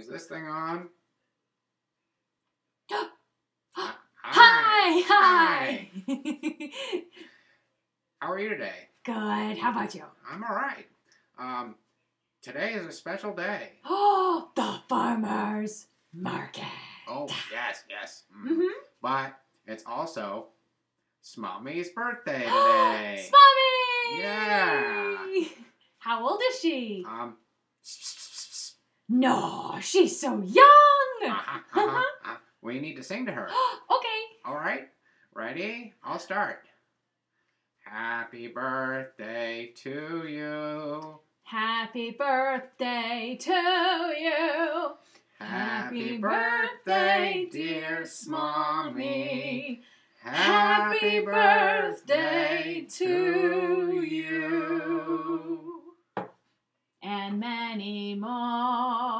Is this thing on? Hi. Hi, hi. How are you today? Good. How about you? I'm all right. Um, today is a special day. Oh, the farmers market. Oh, yes, yes. Mm. Mm-hmm. But it's also Smommy's birthday today. Smommy! Yeah. How old is she? Um, No, she's so young. we need to sing to her. okay. All right, ready? I'll start. Happy birthday to you. Happy birthday to you. Happy birthday, dear Smommy. Happy birthday to you. And many more.